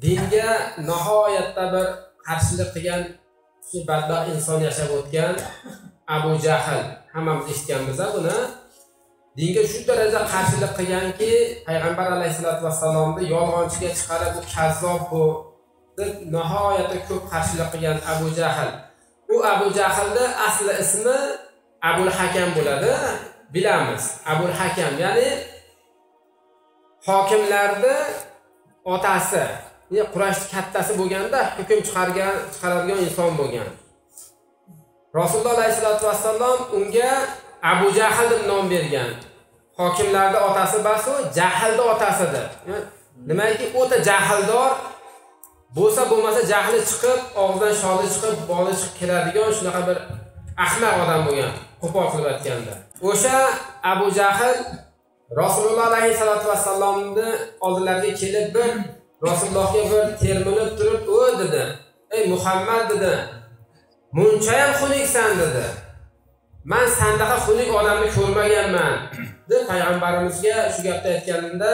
dinga nihoyatda bir qarshilik qilgan shu inson yashab o'tgan abu jahl. Hammamiz eshitganmiz buni. Dinga shu darajada qarshilik qilganki payg'ambar alayhissalotu vassalomni yolg'onchiga chiqarib bu kazzob bu deb nihoyatda ko'p qarshilik qilgan abu jahl. U abu jahlni asli ismi abul hakam bo'ladi bilamiz. Abul hakam ya'ni hokimlarni otasi qurashni kattasi bo'lganda hukm chiqargan chiqaradigan inson bo'lgan. Rasululloh alayhissalotu vassalom unga abu jahl deb nom bergan. Hokimlarni otasi bas jahlni otasidir. Nimaiki o'ta jahldor bo'lsa bo'lmasa jahli chiqib og'zidan sholi chiqib boli chiqib keladigan shunaqa bir ahmaq odam bo'lgan qo'pol qilib aytganda. O'sha abu jahl rasululloh alayhissalotu vassalomni oldilariga kelib bir rasulullohga bir termilib turib o dedi. Ey muhammad dedi. Munchayam xunuksan dedi. Man sandaqa xunuk odamni ko'rmaganman deb payg'ambarimizga shu gapni aytganimda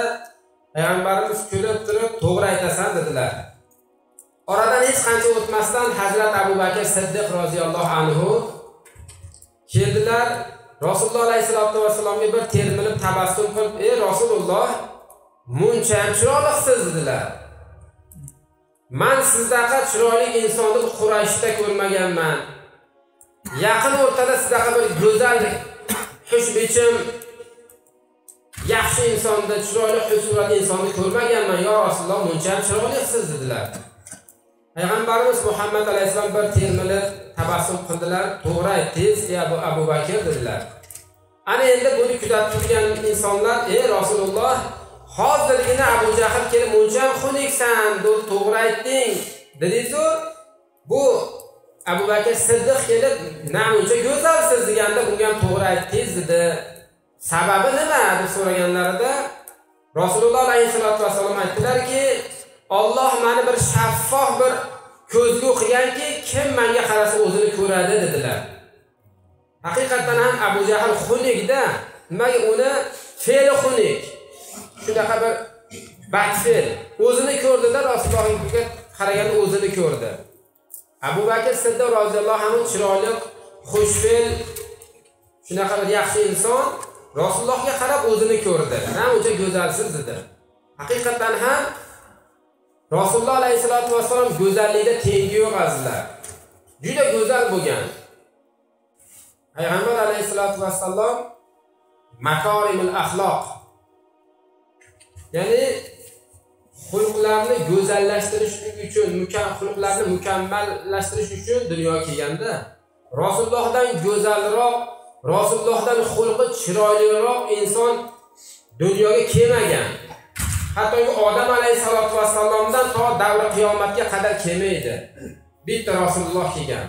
payg'ambarimiz kulib turib to'g'ri aytasan dedilar. Oradan hech qancha o'tmasdan hazrat abu bakr siddiq roziyallohu anhu keldilar. Rasululloh alayhissalotu vassalomga bir termilib tabassum qilib ey rasululloh munchayam chiroylisiz dedilar. Man sizdaqa chiroyli insonni qurayshda ko'rmaganman. Yaqin o'rtada sizdaqa bir go'zal xush bichim yaxshi insonda chiroyli xusurat insonni ko'rmaganman. Yo rasululloh munchayam chiroylisiz dedilar. Payg'ambarimiz muhammad alayhissalom bir termilib tabassum qildilar. To'g'ri aytdingiz ey abu, abu bakr dedilar. Ana endi buni kuzatib turgan insonlar ey rasululloh hozirgina abu jahl kelib o'lcham xunuksan deb to'g'ri aytding. Dedingizu bu abu bakr siddiq kelib namuncha go'zalsiz deganda bunga ham to'g'ri aytdingiz dedi. Sababi nima? deb so'raganlarida rasululloh alayhissalotu vassalom aytdilarki olloh mani bir shaffof bir ko'zga o'qiganki kim manga qarasa o'zini ko'radi dedilar. Haqiqatdan ham abu jahl xunukda nimaga uni? Fe'li xunuk shunaqa bir badfe'l o'zini ko'rdida rasulullohga qaraganda o'zini ko'rdi. Abu bakr siddiq roziyallohu anhu chiroyli xushfe'l shunaqa bir yaxshi inson rasulullohga qarab o'zini ko'rdi. Na uncha go'zalsiz dedi. Haqiqatdan ham rasululloh alayhissalotu vassalom go'zallikda tengi yo'q azizlar. Juda go'zal bo'lgan. Payg'ambar alayhissalotu vassalom makorimul axloq ya'ni xulqlarni go'zallashtirish uchun xulqlarni mukammallashtirish uchun dunyoga kelganda rasulullohdan go'zalroq rasulullohdan xulqi chiroyliroq inson dunyoga kelmagan. Hattoki odam alayhissalotu vassalomdan to davri qiyomatga qadar kelmaydi. Bitta rasululloh kelgan.